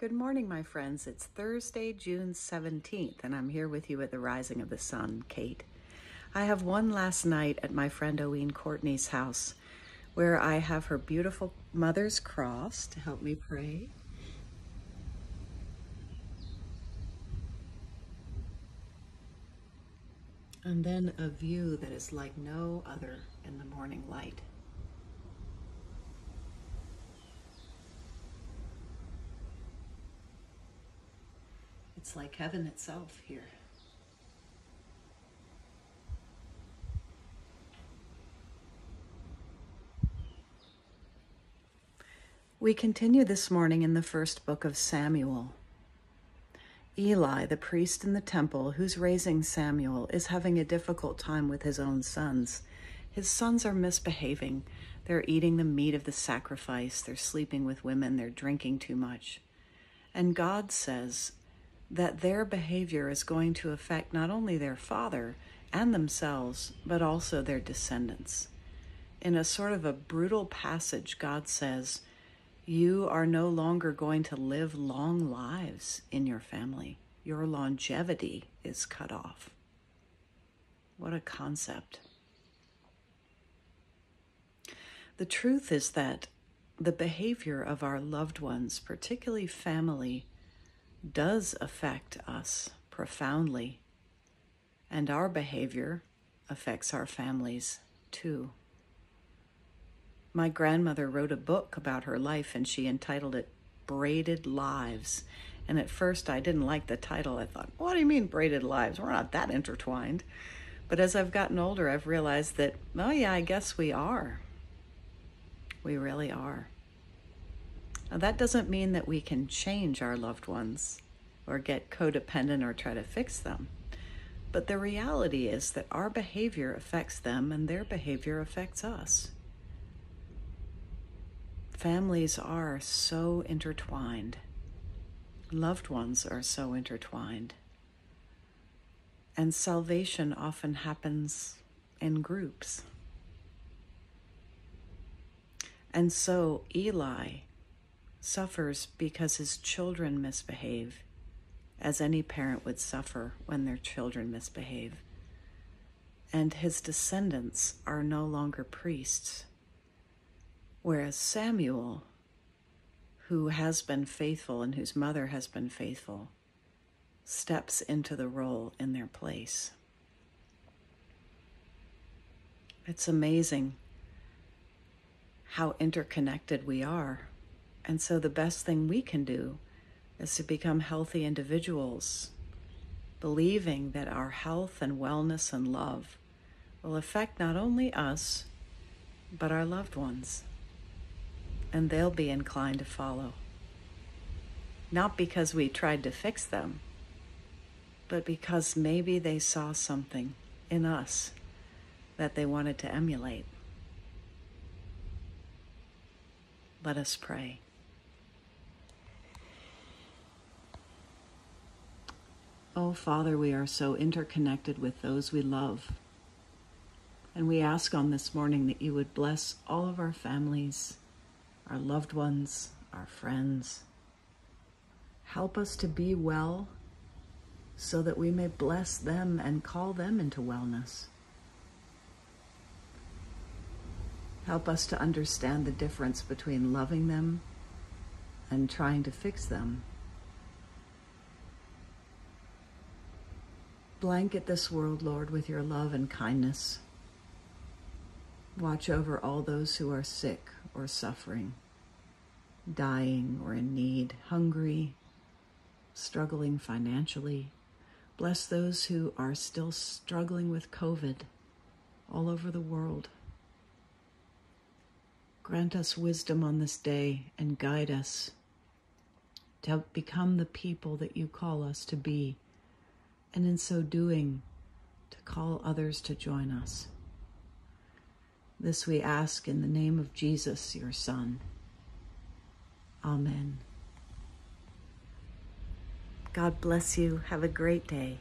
Good morning, my friends. It's Thursday, June 17th, and I'm here with you at the rising of the sun, Kate. I have one last night at my friend Oween Courtney's house where I have her beautiful mother's cross to help me pray. And then a view that is like no other in the morning light. It's like heaven itself here. We continue this morning in the first book of Samuel. Eli, the priest in the temple who's raising Samuel, is having a difficult time with his own sons. His sons are misbehaving. They're eating the meat of the sacrifice, they're sleeping with women, they're drinking too much. And God says, that their behavior is going to affect not only their father and themselves, but also their descendants. In a sort of a brutal passage, God says, You are no longer going to live long lives in your family. Your longevity is cut off. What a concept. The truth is that the behavior of our loved ones, particularly family, does affect us profoundly, and our behavior affects our families too. My grandmother wrote a book about her life and she entitled it Braided Lives. And at first I didn't like the title. I thought, what do you mean braided lives? We're not that intertwined. But as I've gotten older, I've realized that, oh, yeah, I guess we are. We really are. Now, that doesn't mean that we can change our loved ones or get codependent or try to fix them. But the reality is that our behavior affects them and their behavior affects us. Families are so intertwined. Loved ones are so intertwined. And salvation often happens in groups. And so Eli suffers because his children misbehave, as any parent would suffer when their children misbehave. And his descendants are no longer priests. Whereas Samuel, who has been faithful and whose mother has been faithful, steps into the role in their place. It's amazing how interconnected we are and so the best thing we can do is to become healthy individuals, believing that our health and wellness and love will affect not only us, but our loved ones. And they'll be inclined to follow. Not because we tried to fix them, but because maybe they saw something in us that they wanted to emulate. Let us pray. Oh, Father, we are so interconnected with those we love. And we ask on this morning that you would bless all of our families, our loved ones, our friends. Help us to be well so that we may bless them and call them into wellness. Help us to understand the difference between loving them and trying to fix them. Blanket this world, Lord, with your love and kindness. Watch over all those who are sick or suffering, dying or in need, hungry, struggling financially. Bless those who are still struggling with COVID all over the world. Grant us wisdom on this day and guide us to become the people that you call us to be and in so doing, to call others to join us. This we ask in the name of Jesus, your Son. Amen. God bless you. Have a great day.